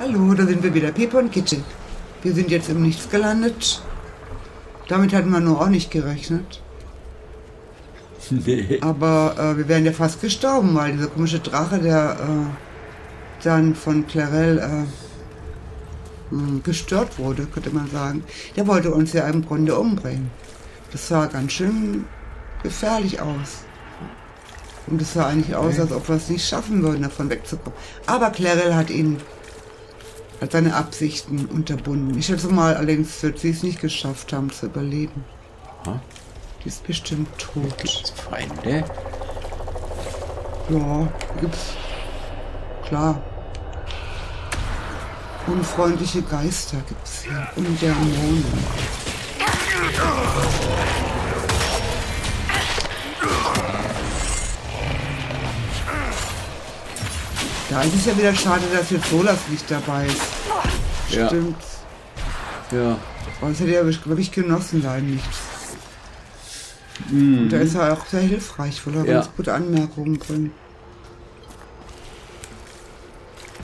Hallo, da sind wir wieder, Pepe und Kitty. Wir sind jetzt im Nichts gelandet. Damit hatten wir nur auch nicht gerechnet. Nee. Aber äh, wir wären ja fast gestorben, weil dieser komische Drache, der äh, dann von Clarel äh, mh, gestört wurde, könnte man sagen, der wollte uns ja im Grunde umbringen. Das sah ganz schön gefährlich aus. Und es sah eigentlich aus, als ob wir es nicht schaffen würden, davon wegzukommen. Aber Clarel hat ihn, hat seine Absichten unterbunden. Ich schätze mal, allerdings wird sie es nicht geschafft haben zu überleben. Aha. Die ist bestimmt tot. Gibt's Feinde? Ja, gibt's. Klar. Unfreundliche Geister gibt's hier. Und Dämonen. Ist es ja wieder schade, dass jetzt Solas nicht dabei ist. Ja. Stimmt. Ja. Aber das hätte er wirklich genossen, da nichts. Mhm. Und da ist er auch sehr hilfreich, weil er Ja. ganz gute Anmerkungen bringt.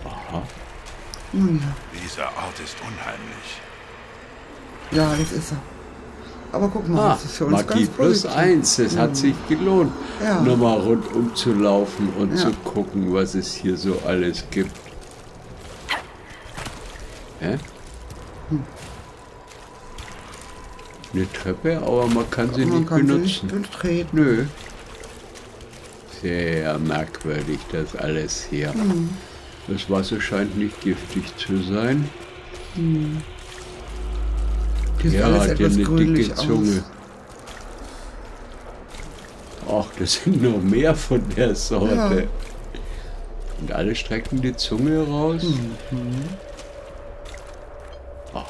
Aha. Nun ja. Dieser Ort ist unheimlich. Ja, jetzt ist er. Aber guck mal, Ah, das ist für uns Magie ganz plus eins. Es hat sich gelohnt, Ja. nochmal rundum zu laufen und Ja. zu gucken, was es hier so alles gibt. Hä? Eine Treppe, aber man kann sie Man nicht kann sie benutzen. nicht betreten. Nö. Sehr merkwürdig das alles hier. Mhm. Das Wasser scheint nicht giftig zu sein. Die sieht Ja, alles hat ja etwas eine grünlich dicke Zunge. Ach, das sind noch mehr von der Sorte. Ja. Und alle strecken die Zunge raus. aus.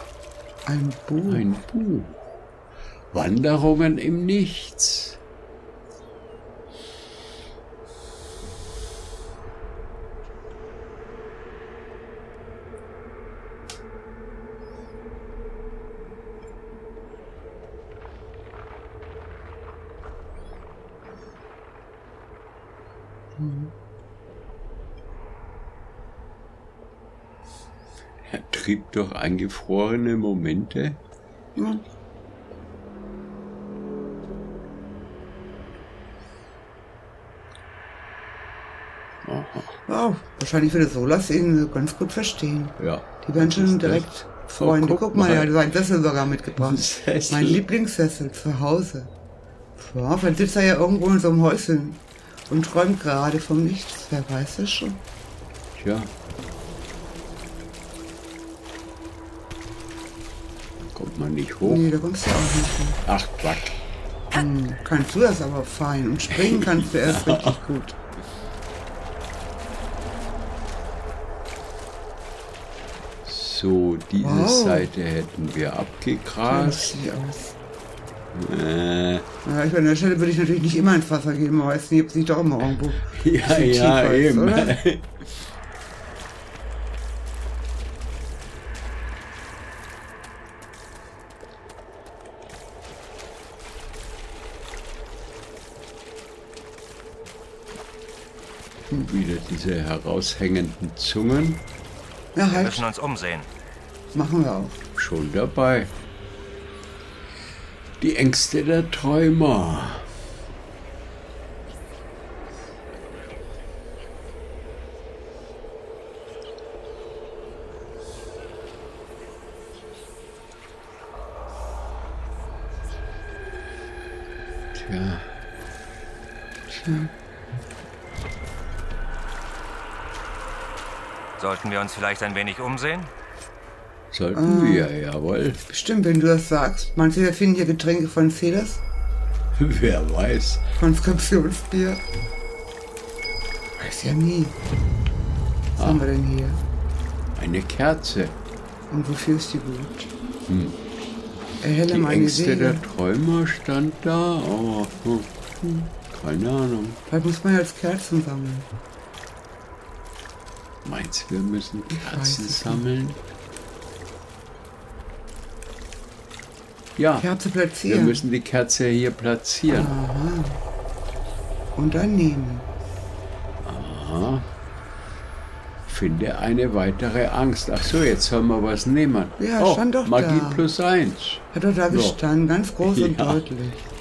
Ein Buch. Ein Buch. Wanderungen im Nichts. Trieb doch eingefrorene Momente. Ja. Wow, wahrscheinlich würde Solas ihn ganz gut verstehen. Ja. Die werden schon ist das? direkt Freunde. Oh, guck, mal, er hat seinen Sessel sogar mitgebracht. Sessel. Mein Lieblingssessel zu Hause. Ja, vielleicht sitzt er ja irgendwo in so einem Häuschen und träumt gerade vom Nichts. Wer weiß es schon. Tja. Kommt man nicht hoch. Nee, da kommst du auch nicht hin. Ach, Quack. Hm, kannst du das aber fein. Und springen kannst du erst richtig gut. So, diese Wow. Seite hätten wir abgegrast. Äh, Ja, ich an der Stelle würde ich natürlich nicht immer ins Wasser gehen. Man weiß nie, ob es nicht doch immer irgendwo ja, ja, tiefer ist, Wieder diese heraushängenden Zungen. Ja, Wir halt. müssen uns umsehen. Machen wir auch. Schon dabei. Die Ängste der Träumer. Tja, Tja. Sollten wir uns vielleicht ein wenig umsehen? sollten wir, jawohl. Bestimmt, wenn du das sagst. Manche wir finden hier Getränke von Cedars, Wer weiß. Konstruktionsbier. Weiß ja nie. Was haben wir denn hier? Eine Kerze. Und wofür ist die gut? Erhelle Die meine Ängste Seele. der Träumer stand da, aber hm, keine Ahnung. Vielleicht muss man ja als Kerzen sammeln. Meinst du, wir müssen Kerzen sammeln? Ja, Kerze wir platzieren. müssen die Kerze hier platzieren. Aha. Und dann nehmen. Finde eine weitere Angst. Ach so, jetzt soll man was nehmen. Ja, oh, stand doch Magie da. plus eins. Hat doch da So. gestanden, ganz groß und Ja. deutlich.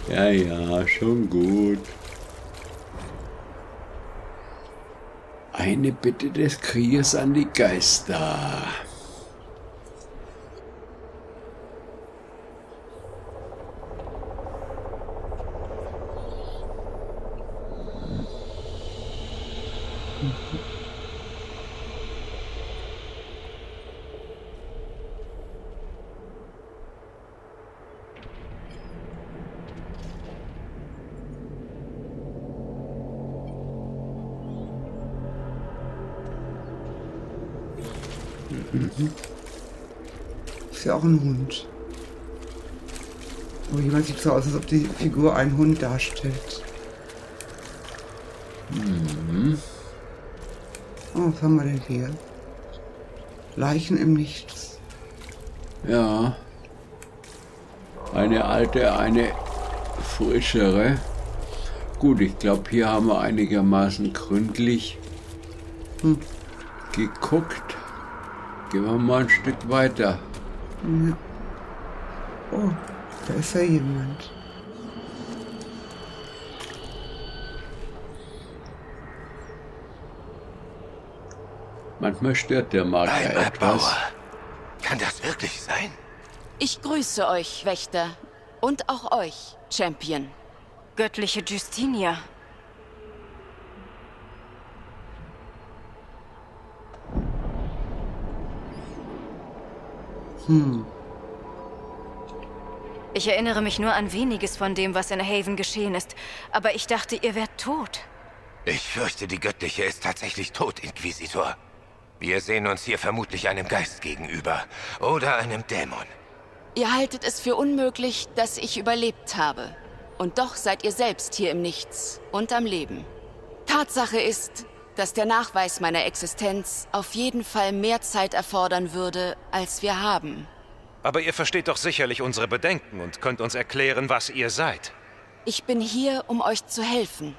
Ja, ja, schon gut. Eine Bitte des Krieges an die Geister. Ist ja auch ein Hund. Aber jemand sieht so aus, als ob die Figur einen Hund darstellt. Oh, was haben wir denn hier? Leichen im Nichts. Ja. Eine alte, eine frischere. Gut, ich glaube, hier haben wir einigermaßen gründlich geguckt. Gehen wir mal ein Stück weiter. Oh, da ist ja jemand. Manchmal stört der Marker Ein etwas. Erbauer. Kann das wirklich sein? Ich grüße euch, Wächter. Und auch euch, Champion. Göttliche Justinia. Ich erinnere mich nur an weniges von dem, was in Haven geschehen ist, aber ich dachte, ihr wärt tot. Ich fürchte, die Göttliche ist tatsächlich tot, Inquisitor. Wir sehen uns hier vermutlich einem Geist gegenüber. Oder einem Dämon. Ihr haltet es für unmöglich, dass ich überlebt habe. Und doch seid ihr selbst hier im Nichts und am Leben. Tatsache ist, dass der Nachweis meiner Existenz auf jeden Fall mehr Zeit erfordern würde, als wir haben. Aber ihr versteht doch sicherlich unsere Bedenken und könnt uns erklären, was ihr seid. Ich bin hier, um euch zu helfen.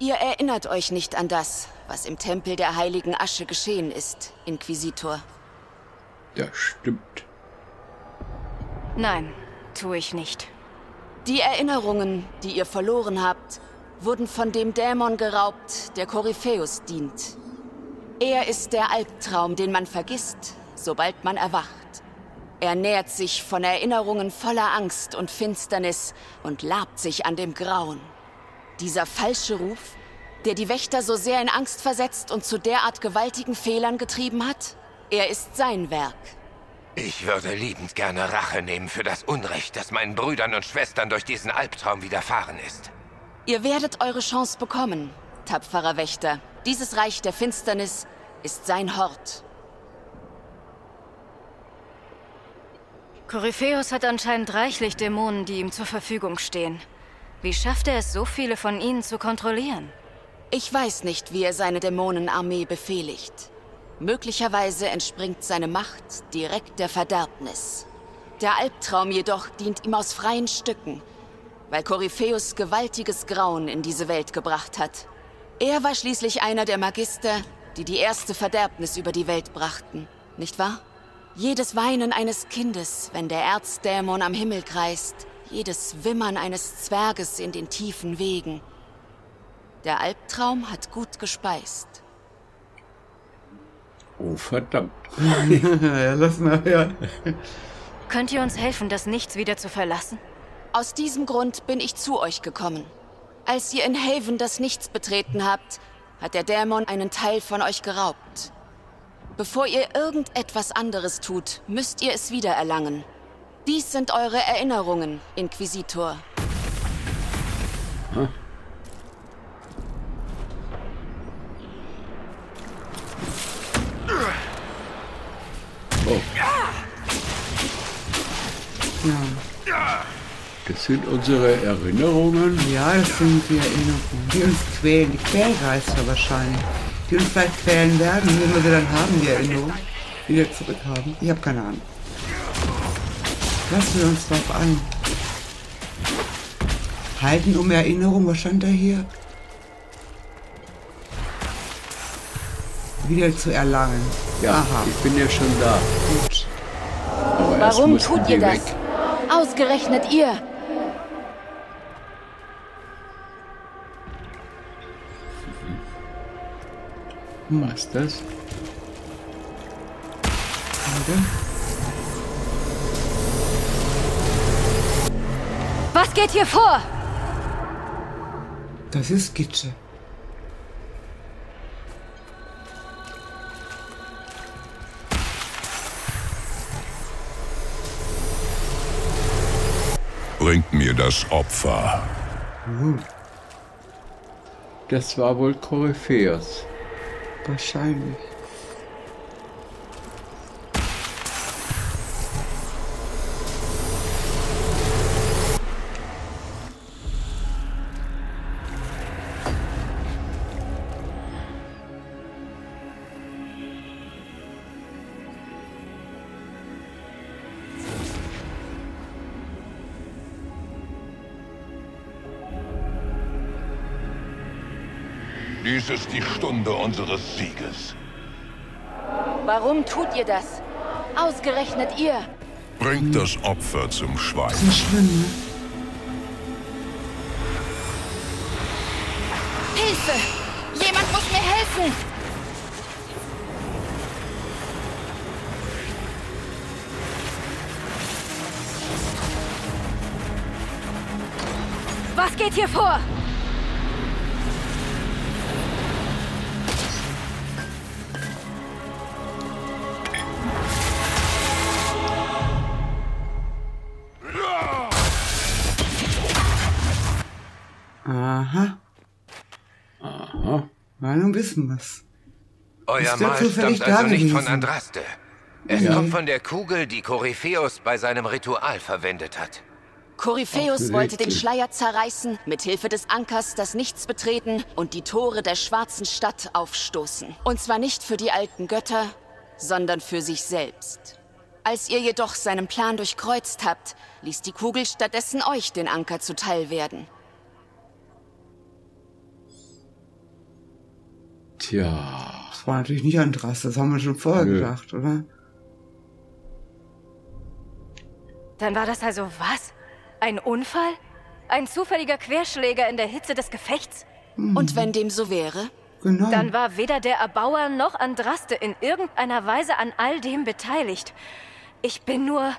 Ihr erinnert euch nicht an das, was im Tempel der heiligen Asche geschehen ist, Inquisitor. Das stimmt. Nein, tue ich nicht. Die Erinnerungen, die ihr verloren habt, wurden von dem Dämon geraubt, der Koryphäus dient. Er ist der Albtraum, den man vergisst, sobald man erwacht. Er nährt sich von Erinnerungen voller Angst und Finsternis und labt sich an dem Grauen. Dieser falsche Ruf, der die Wächter so sehr in Angst versetzt und zu derart gewaltigen Fehlern getrieben hat, er ist sein Werk. Ich würde liebend gerne Rache nehmen für das Unrecht, das meinen Brüdern und Schwestern durch diesen Albtraum widerfahren ist. Ihr werdet eure Chance bekommen, tapferer Wächter. Dieses Reich der Finsternis ist sein Hort. Koryphäus hat anscheinend reichlich Dämonen, die ihm zur Verfügung stehen. Wie schafft er es, so viele von ihnen zu kontrollieren? Ich weiß nicht, wie er seine Dämonenarmee befehligt. Möglicherweise entspringt seine Macht direkt der Verderbnis. Der Albtraum jedoch dient ihm aus freien Stücken, weil Koryphäus gewaltiges Grauen in diese Welt gebracht hat. Er war schließlich einer der Magister, die die erste Verderbnis über die Welt brachten, nicht wahr? Jedes Weinen eines Kindes, wenn der Erzdämon am Himmel kreist, jedes Wimmern eines Zwerges in den tiefen Wegen. Der Albtraum hat gut gespeist. Oh, verdammt. ja, lass mal hören. Könnt ihr uns helfen, das Nichts wieder zu verlassen? Aus diesem Grund bin ich zu euch gekommen. Als ihr in Haven das Nichts betreten habt, hat der Dämon einen Teil von euch geraubt. Bevor ihr irgendetwas anderes tut, müsst ihr es wiedererlangen. Dies sind eure Erinnerungen, Inquisitor. Oh, Ja. Das sind unsere Erinnerungen. ja, das sind die Erinnerungen, die uns quälen, die Quälgeister wahrscheinlich. Die uns vielleicht quälen werden, wenn wir sie dann haben, die Erinnerung, wieder zurückhaben. Ich habe keine Ahnung. Lassen wir uns drauf ein. Halten um Erinnerung, was stand da hier? wieder zu erlangen. Ja, Aha. ich bin ja schon da. Gut. Warum tut ihr das? weg. Ausgerechnet ihr! Was das? Warte. Was geht hier vor? Das ist Gitsche. Bringt mir das Opfer. Das war wohl Koryphäus. Wahrscheinlich. Dies ist die Stunde unseres Sieges. Warum tut ihr das? Ausgerechnet ihr! Bringt das Opfer zum schlimm, ne? Hilfe! Jemand muss mir helfen! Was geht hier vor? Na, nun wissen wir's. Euer Mal stammt also nicht von? Andraste. Es kommt von der Kugel, die Koryphäus bei seinem Ritual verwendet hat. Koryphäus wollte den. Schleier zerreißen, mit Hilfe des Ankers das Nichts betreten und die Tore der schwarzen Stadt aufstoßen. Und zwar nicht für die alten Götter, sondern für sich selbst. Als ihr jedoch seinen Plan durchkreuzt habt, ließ die Kugel stattdessen euch den Anker zuteil werden. Tja. Das war natürlich nicht Andras, das haben wir schon vorher Nö. gedacht, oder? Dann war das also was? Ein Unfall? Ein zufälliger Querschläger in der Hitze des Gefechts? Und wenn dem so wäre? Genau. Dann war weder der Erbauer noch Andraste in irgendeiner Weise an all dem beteiligt. Ich bin nur...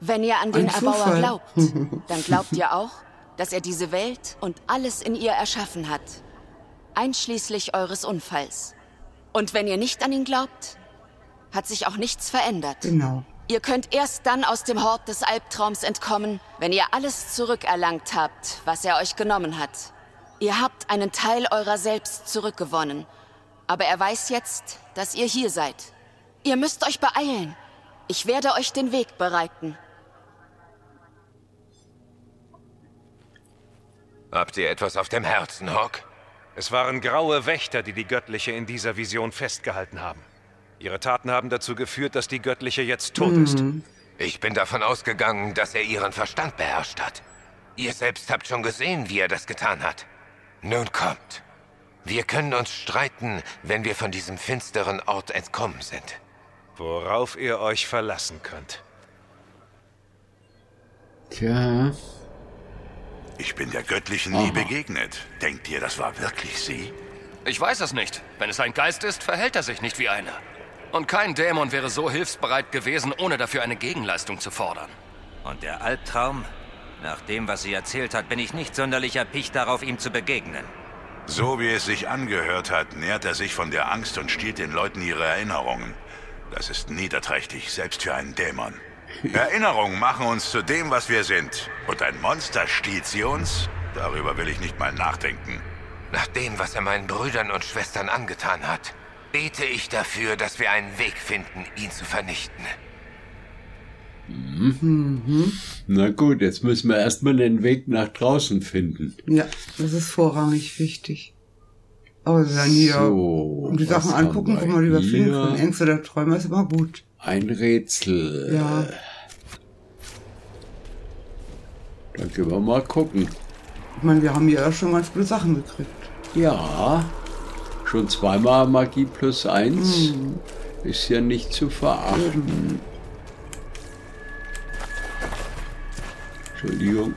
Wenn ihr an den Ein Erbauer Zufall. glaubt, dann glaubt ihr auch, dass er diese Welt und alles in ihr erschaffen hat. Einschließlich eures Unfalls. Und wenn ihr nicht an ihn glaubt, hat sich auch nichts verändert. genau. Ihr könnt erst dann aus dem Hort des Albtraums entkommen, wenn ihr alles zurückerlangt habt, was er euch genommen hat. Ihr habt einen Teil eurer selbst zurückgewonnen. Aber er weiß jetzt, dass ihr hier seid. Ihr müsst euch beeilen. Ich werde euch den Weg bereiten. Habt ihr etwas auf dem Herzen, Hawk? Es waren graue Wächter, die die Göttliche in dieser Vision festgehalten haben. Ihre Taten haben dazu geführt, dass die Göttliche jetzt tot ist. Ich bin davon ausgegangen, dass er ihren Verstand beherrscht hat. Ihr selbst habt schon gesehen, wie er das getan hat. Nun kommt. Wir können uns streiten, wenn wir von diesem finsteren Ort entkommen sind. Worauf ihr euch verlassen könnt. Tja. Ich bin der Göttlichen nie begegnet. Denkt ihr, das war wirklich sie? Ich weiß es nicht. Wenn es ein Geist ist, verhält er sich nicht wie einer. Und kein Dämon wäre so hilfsbereit gewesen, ohne dafür eine Gegenleistung zu fordern. Und der Albtraum? Nach dem, was sie erzählt hat, bin ich nicht sonderlich erpicht darauf, ihm zu begegnen. So wie es sich angehört hat, nährt er sich von der Angst und stiehlt den Leuten ihre Erinnerungen. Das ist niederträchtig, selbst für einen Dämon. Erinnerungen machen uns zu dem, was wir sind. Und ein Monster stiehlt sie uns? Darüber will ich nicht mal nachdenken. Nach dem, was er meinen Brüdern und Schwestern angetan hat, bete ich dafür, dass wir einen Weg finden, ihn zu vernichten. Na gut, jetzt müssen wir erstmal den Weg nach draußen finden. Ja, das ist vorrangig wichtig. Aber dann hier So, die Sachen angucken, wir wo man überfinden hier? kann. Ängste der Träumer ist immer gut. Ein Rätsel. Ja, Dann können wir mal gucken. ich meine, wir haben ja schon ganz gute Sachen gekriegt. Ja, Schon zweimal Magie plus eins ist ja nicht zu verachten. Entschuldigung.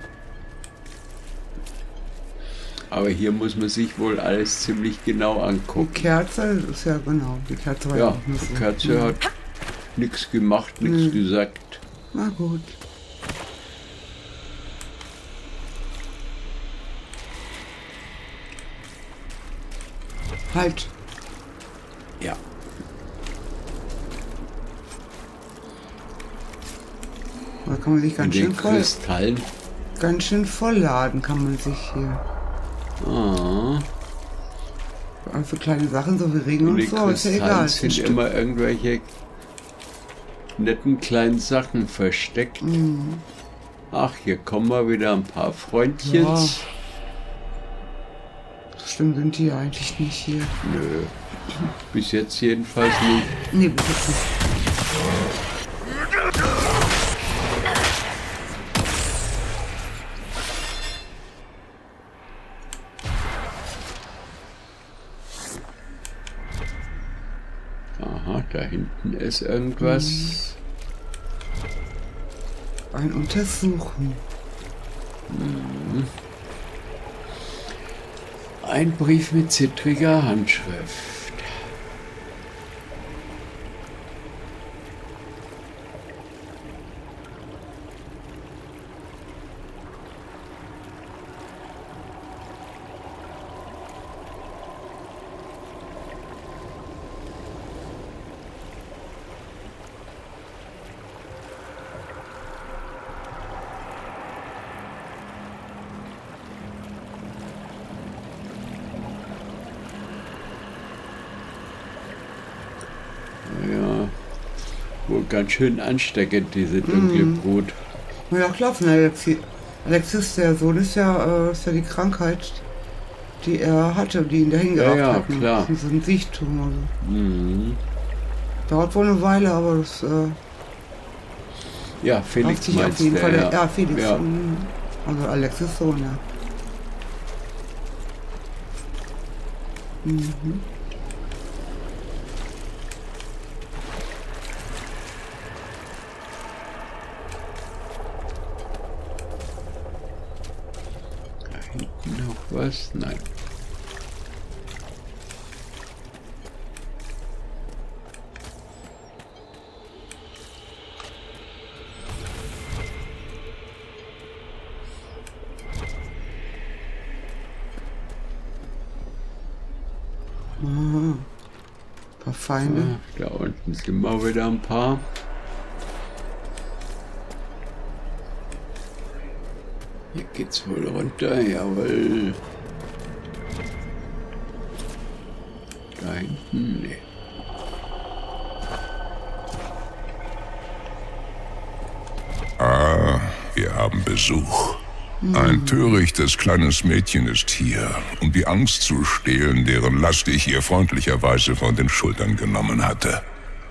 Aber hier muss man sich wohl alles ziemlich genau angucken. Kerze ist ja genau. Die Kerze war ja, Ja, auch nicht so. die Katze hat nichts gemacht, nichts gesagt. Na gut. Halt. Ja. Da kann man sich ganz schön voll, Kristallen. ganz schön vollladen kann man sich hier. Ah, für kleine Sachen, so wie Ringe in und den so, ist ja egal. Ein sind immer irgendwelche netten kleinen Sachen versteckt. Mhm. Ach, hier kommen mal wieder ein paar Freundchens. So schlimm sind die ja eigentlich nicht hier. Nö. Bis jetzt jedenfalls nicht. Nee, bis jetzt nicht. Aha, da hinten ist irgendwas. Ein Untersuchen. Ein Brief mit zittriger Handschrift. Ja, wohl ganz schön ansteckend, diese dunkle Mhm. Brut. Ja, klar, von Alexi Alexis, der Sohn, ist ja, äh, ist ja die Krankheit, die er hatte, die ihn dahin Ja, gerafft ja, hat. ne? klar. So ein Sichttum. Also. Mhm. Dauert wohl eine Weile, aber das äh, Ja, Felix sich auf jeden du, Fall. ja. Ja, Felix. Ja. mhm. Also Alexis Sohn, ja. Mhm. Da hinten noch was? Nein. Ein paar Feinde. Ah, da unten sind mal wieder ein paar. Hier geht's wohl runter, jawohl. Da hinten, nee. Ah, wir haben Besuch. Ein törichtes kleines Mädchen ist hier, um die Angst zu stehlen, deren Last ich ihr freundlicherweise von den Schultern genommen hatte.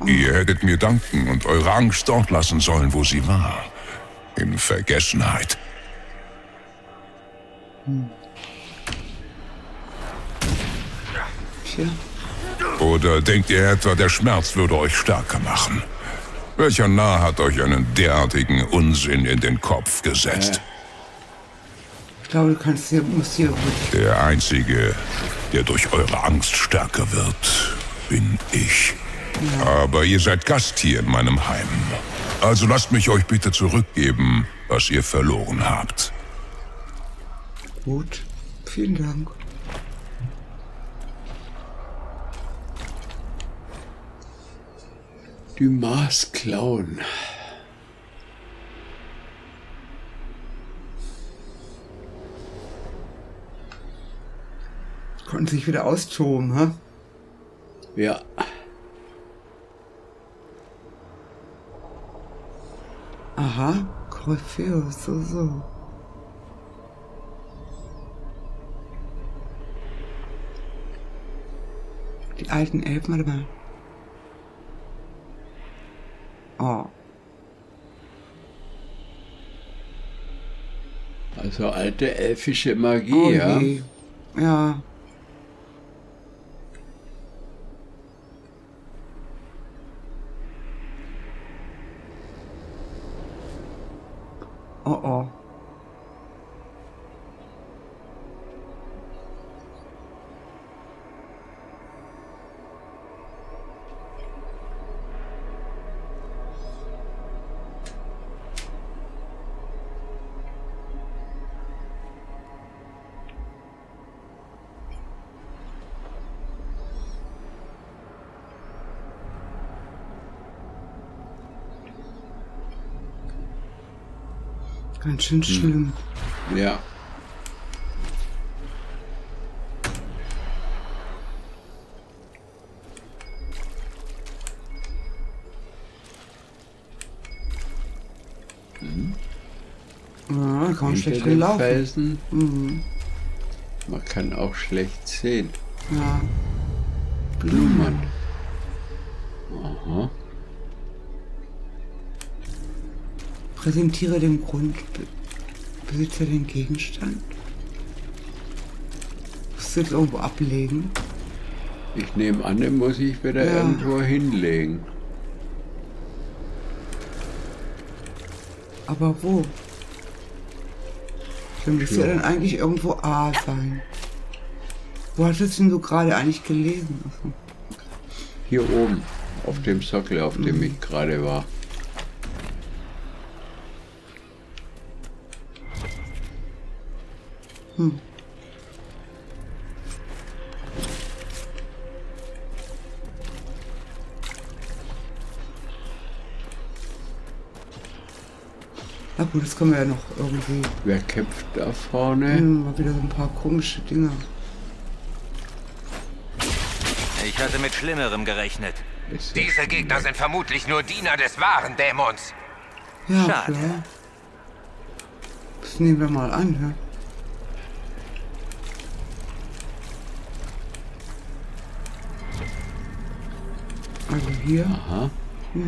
Ihr hättet mir danken und eure Angst dort lassen sollen, wo sie war. In Vergessenheit. Tja. Oder denkt ihr etwa, der Schmerz würde euch stärker machen? Welcher Narr hat euch einen derartigen Unsinn in den Kopf gesetzt? Ich glaube, du kannst hier, musst hier wirklich. Der Einzige, der durch eure Angst stärker wird, bin ich. Aber ihr seid Gast hier in meinem Heim. Also lasst mich euch bitte zurückgeben, was ihr verloren habt. Gut. Vielen Dank. Die Mars klauen. Konnten sich wieder austoben, hä? Ja. Aha. Koryphäus, so, so. Die alten Elfen, warte mal. Oh. Also alte elfische Magie, Oh ja. je. Ja. Ganz schön schlimm. Ja. Ja, da kann man schlecht den gelaufen. Felsen. Mhm. Man kann auch schlecht sehen. Ja. Blumen. Aha. Präsentiere dem Grundbesitzer den Gegenstand. Musst du jetzt irgendwo ablegen? Ich nehme an, den muss ich wieder Ja. irgendwo hinlegen. Aber wo? Dann müsste ja dann eigentlich irgendwo A sein. Wo hattest denn du gerade eigentlich gelesen? Hier oben, auf dem Sockel, auf dem ich gerade war. Gut, das können wir ja noch irgendwie. Wer kämpft da vorne? Hm, mal wieder so ein paar komische Dinge. Ich hatte mit Schlimmerem gerechnet. Diese Gegner sind vermutlich nur Diener des wahren Dämons. Ja, Schade. klar. Das nehmen wir mal an, ja. Also hier. Aha. Ja,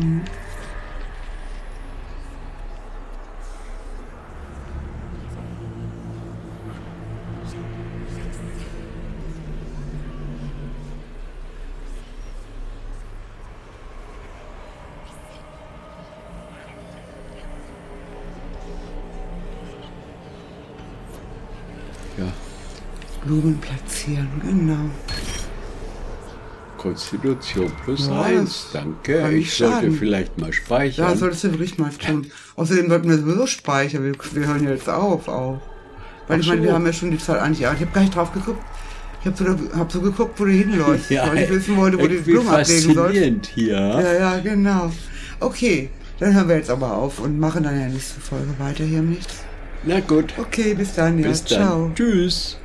Blumen platzieren, genau. Konstitution plus Ja, eins. Danke. Ich sollte schaden. vielleicht mal Ja, speichern. solltest du wirklich mal tun. Außerdem sollten wir sowieso speichern. Wir, wir hören jetzt auf auch. Weil Ach ich meine, so. wir haben ja schon die Zahl eigentlich. Ja, ich habe gar nicht drauf geguckt. Ich habe so, hab so geguckt, wo du hinläufst, ja, weil ich wissen wollte, wo du die Blumen ablegen sollst. hier. Ja, ja, genau. Okay, dann hören wir jetzt aber auf und machen dann ja nächste Folge weiter hier im Nichts. Na gut, Okay, bis dann, ja. bis dann. Ciao. Tschüss.